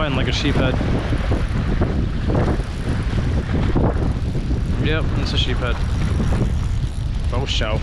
fighting like a sheephead. Yep, it's a sheephead. Oh, show.